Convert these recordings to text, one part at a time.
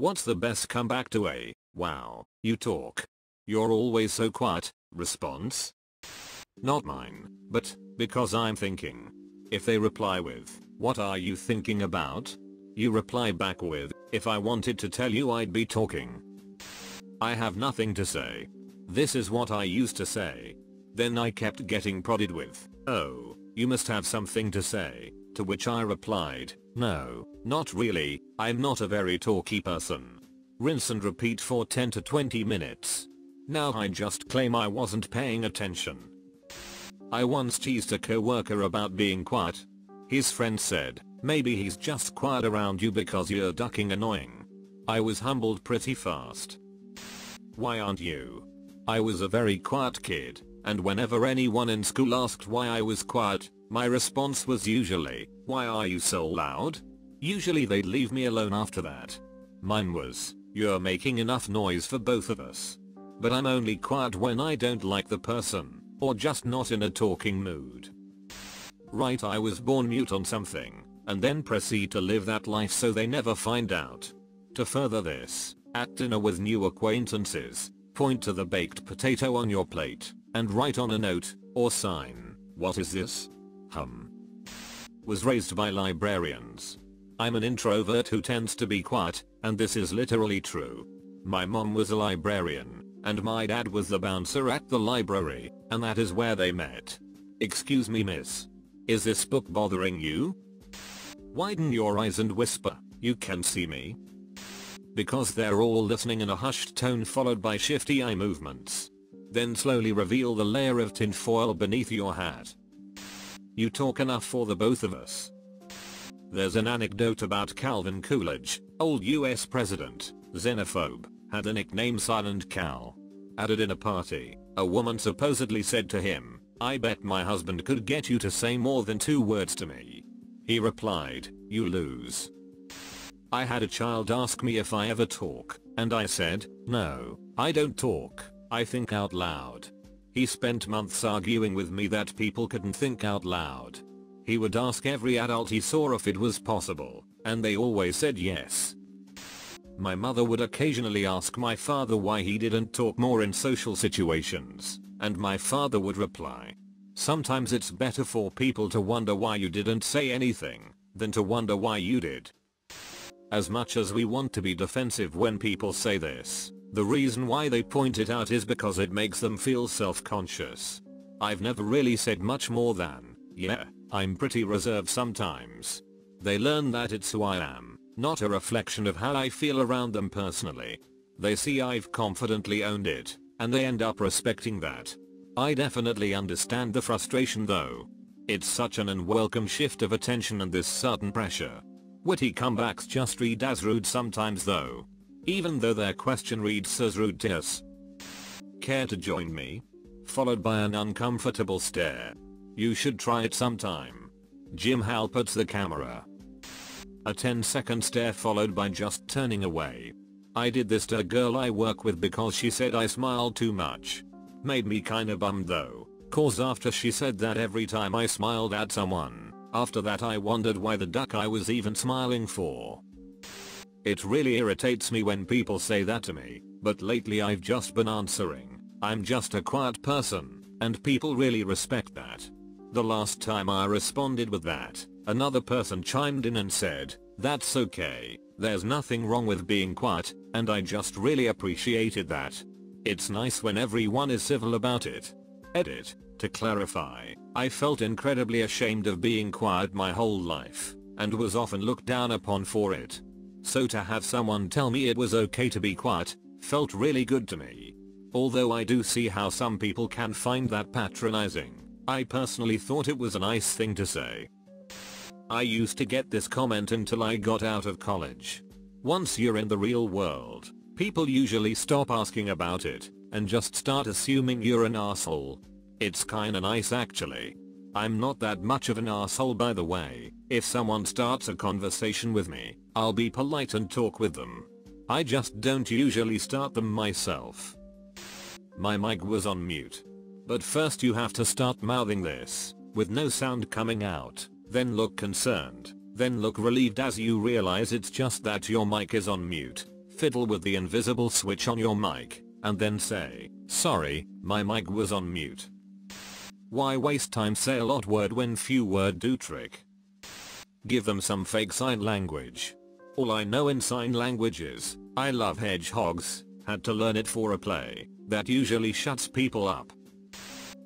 What's the best comeback to a, wow, you talk. You're always so quiet, response? Not mine, but, because I'm thinking. If they reply with, what are you thinking about? You reply back with, if I wanted to tell you I'd be talking. I have nothing to say. This is what I used to say. Then I kept getting prodded with, oh, you must have something to say, to which I replied, no, not really, I'm not a very talky person. Rinse and repeat for 10 to 20 minutes. Now I just claim I wasn't paying attention. I once teased a coworker about being quiet. His friend said, maybe he's just quiet around you because you're ducking annoying. I was humbled pretty fast. Why aren't you? I was a very quiet kid, and whenever anyone in school asked why I was quiet, my response was usually, why are you so loud? Usually they'd leave me alone after that. Mine was, you're making enough noise for both of us. But I'm only quiet when I don't like the person, or just not in a talking mood. Right I was born mute on something, and then proceed to live that life so they never find out. To further this, at dinner with new acquaintances, point to the baked potato on your plate, and write on a note, or sign, what is this? Hum. Was raised by librarians. I'm an introvert who tends to be quiet, and this is literally true. My mom was a librarian, and my dad was the bouncer at the library, and that is where they met. Excuse me miss. Is this book bothering you? Widen your eyes and whisper, you can see me. Because they're all listening in a hushed tone followed by shifty eye movements. Then slowly reveal the layer of tinfoil beneath your hat. You talk enough for the both of us. There's an anecdote about Calvin Coolidge, old US president, xenophobe, had a nickname Silent Cal. At a dinner party, a woman supposedly said to him, I bet my husband could get you to say more than two words to me. He replied, you lose. I had a child ask me if I ever talk, and I said, no, I don't talk, I think out loud. He spent months arguing with me that people couldn't think out loud. He would ask every adult he saw if it was possible, and they always said yes. My mother would occasionally ask my father why he didn't talk more in social situations, and my father would reply. Sometimes it's better for people to wonder why you didn't say anything, than to wonder why you did. As much as we want to be defensive when people say this, the reason why they point it out is because it makes them feel self-conscious. I've never really said much more than, yeah, I'm pretty reserved sometimes. They learn that it's who I am, not a reflection of how I feel around them personally. They see I've confidently owned it, and they end up respecting that. I definitely understand the frustration though. It's such an unwelcome shift of attention and this sudden pressure. Witty comebacks just read as rude sometimes though. Even though their question reads as rude to us. Care to join me? Followed by an uncomfortable stare. You should try it sometime. Jim Halpert's the camera. A 10 second stare followed by just turning away. I did this to a girl I work with because she said I smiled too much. Made me kinda bummed though, cause after she said that every time I smiled at someone, after that I wondered why the duck I was even smiling for. It really irritates me when people say that to me, but lately I've just been answering, I'm just a quiet person, and people really respect that. The last time I responded with that, another person chimed in and said, that's okay, there's nothing wrong with being quiet, and I just really appreciated that. It's nice when everyone is civil about it. Edit. To clarify, I felt incredibly ashamed of being quiet my whole life, and was often looked down upon for it. So to have someone tell me it was okay to be quiet, felt really good to me. Although I do see how some people can find that patronizing, I personally thought it was a nice thing to say. I used to get this comment until I got out of college. Once you're in the real world, people usually stop asking about it, and just start assuming you're an asshole. It's kinda nice actually. I'm not that much of an asshole by the way, if someone starts a conversation with me, I'll be polite and talk with them. I just don't usually start them myself. My mic was on mute. But first you have to start mouthing this, with no sound coming out, then look concerned, then look relieved as you realize it's just that your mic is on mute. fiddle with the invisible switch on your mic, and then say, sorry, my mic was on mute. Why waste time say a lot word when few word do trick? Give them some fake sign language. All I know in sign language is, I love hedgehogs, had to learn it for a play, that usually shuts people up.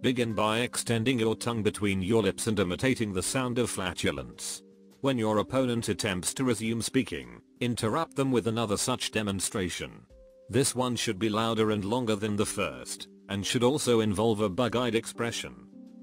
Begin by extending your tongue between your lips and imitating the sound of flatulence. When your opponent attempts to resume speaking, interrupt them with another such demonstration. This one should be louder and longer than the first, and should also involve a bug-eyed expression.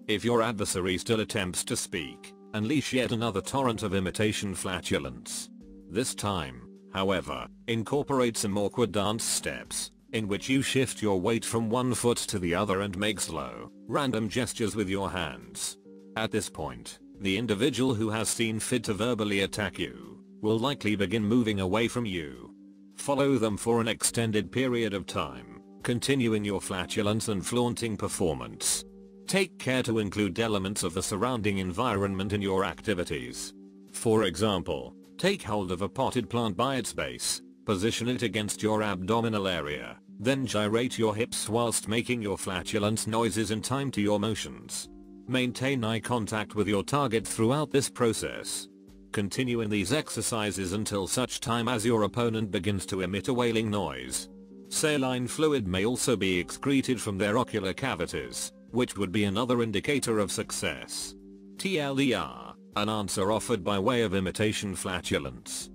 If your adversary still attempts to speak, unleash yet another torrent of imitation flatulence. This time, however, incorporate some awkward dance steps, in which you shift your weight from one foot to the other and make slow, random gestures with your hands. At this point, the individual who has seen fit to verbally attack you, will likely begin moving away from you. Follow them for an extended period of time, continuing your flatulence and flaunting performance. Take care to include elements of the surrounding environment in your activities. For example, take hold of a potted plant by its base, position it against your abdominal area, then gyrate your hips whilst making your flatulence noises in time to your motions. Maintain eye contact with your target throughout this process. Continue in these exercises until such time as your opponent begins to emit a wailing noise. Saline fluid may also be excreted from their ocular cavities, which would be another indicator of success. TLDR, an answer offered by way of imitation flatulence.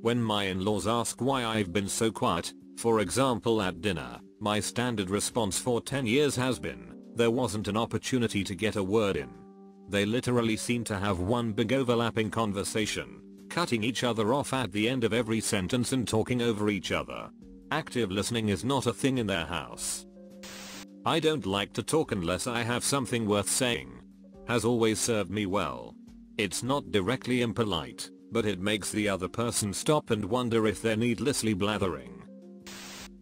When my in-laws ask why I've been so quiet, for example at dinner, my standard response for 10 years has been, there wasn't an opportunity to get a word in. They literally seem to have one big overlapping conversation, cutting each other off at the end of every sentence and talking over each other. Active listening is not a thing in their house. I don't like to talk unless I have something worth saying. Has always served me well. It's not directly impolite, but it makes the other person stop and wonder if they're needlessly blathering.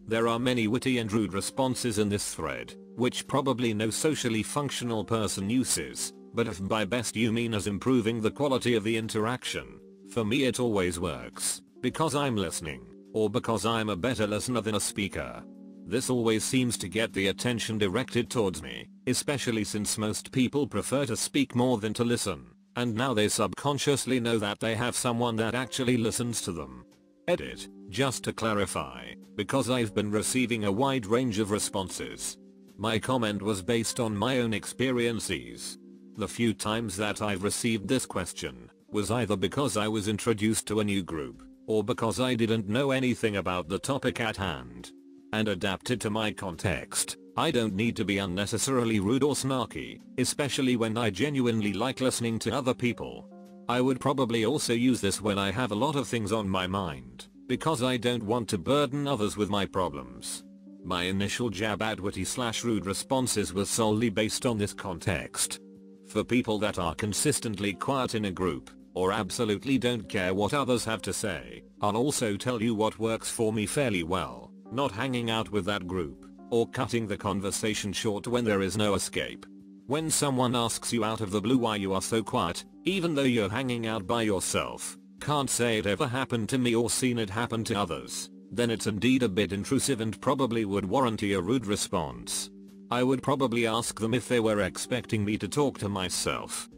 There are many witty and rude responses in this thread, which probably no socially functional person uses, but if by best you mean as improving the quality of the interaction, for me it always works, because I'm listening, or because I'm a better listener than a speaker. This always seems to get the attention directed towards me, especially since most people prefer to speak more than to listen, and now they subconsciously know that they have someone that actually listens to them. Edit, just to clarify, because I've been receiving a wide range of responses, my comment was based on my own experiences. The few times that I've received this question was either because I was introduced to a new group or because I didn't know anything about the topic at hand and adapted to my context. I don't need to be unnecessarily rude or snarky, especially when I genuinely like listening to other people. I would probably also use this when I have a lot of things on my mind, because I don't want to burden others with my problems. My initial jab at witty slash rude responses was solely based on this context. For people that are consistently quiet in a group, or absolutely don't care what others have to say, I'll also tell you what works for me fairly well, not hanging out with that group, or cutting the conversation short when there is no escape. When someone asks you out of the blue why you are so quiet, even though you're hanging out by yourself, can't say it ever happened to me or seen it happen to others then it's indeed a bit intrusive and probably would warrant a rude response. I would probably ask them if they were expecting me to talk to myself.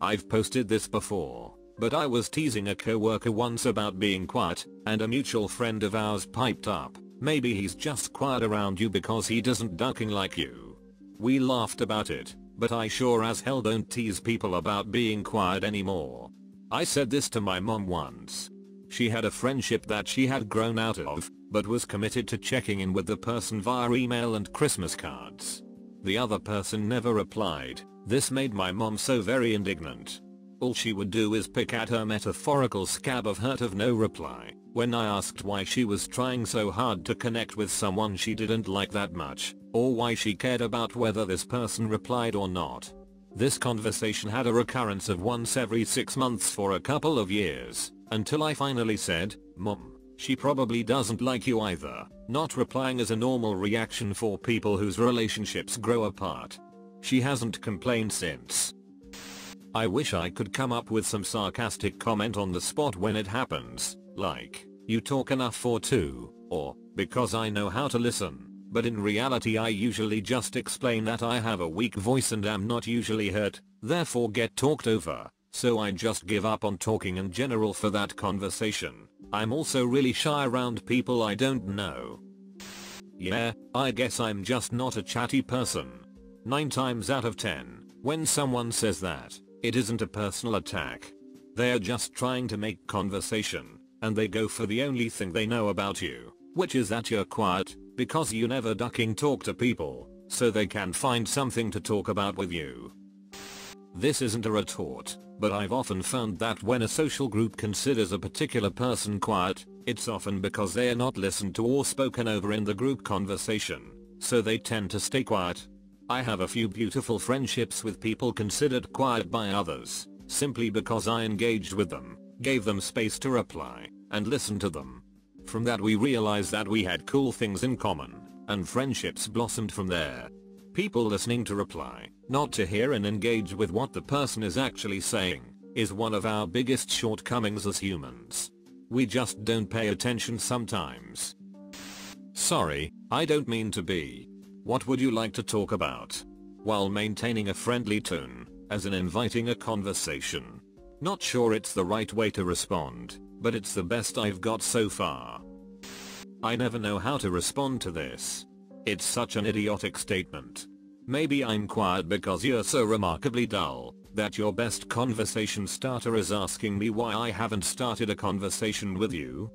I've posted this before, but I was teasing a coworker once about being quiet, and a mutual friend of ours piped up, maybe he's just quiet around you because he doesn't ducking like you. We laughed about it, but I sure as hell don't tease people about being quiet anymore. I said this to my mom once, she had a friendship that she had grown out of, but was committed to checking in with the person via email and Christmas cards. The other person never replied, this made my mom so very indignant. All she would do is pick at her metaphorical scab of hurt of no reply, when I asked why she was trying so hard to connect with someone she didn't like that much, or why she cared about whether this person replied or not. This conversation had a recurrence of once every six months for a couple of years, until I finally said, Mom, she probably doesn't like you either, not replying is a normal reaction for people whose relationships grow apart. She hasn't complained since. I wish I could come up with some sarcastic comment on the spot when it happens, like, you talk enough for two, or, because I know how to listen. But in reality I usually just explain that I have a weak voice and am not usually hurt, therefore get talked over, so I just give up on talking in general for that conversation. I'm also really shy around people I don't know. Yeah, I guess I'm just not a chatty person. 9 times out of 10, when someone says that, it isn't a personal attack. They're just trying to make conversation, and they go for the only thing they know about you, which is that you're quiet, because you never ducking talk to people, so they can find something to talk about with you. This isn't a retort, but I've often found that when a social group considers a particular person quiet, it's often because they are not listened to or spoken over in the group conversation, so they tend to stay quiet. I have a few beautiful friendships with people considered quiet by others, simply because I engaged with them, gave them space to reply, and listened to them. From that we realized that we had cool things in common, and friendships blossomed from there. People listening to reply, not to hear and engage with what the person is actually saying, is one of our biggest shortcomings as humans. We just don't pay attention sometimes. Sorry, I don't mean to be. What would you like to talk about? While maintaining a friendly tone, as in inviting a conversation. Not sure it's the right way to respond, but it's the best I've got so far. I never know how to respond to this. It's such an idiotic statement. Maybe I'm quiet because you're so remarkably dull, that your best conversation starter is asking me why I haven't started a conversation with you?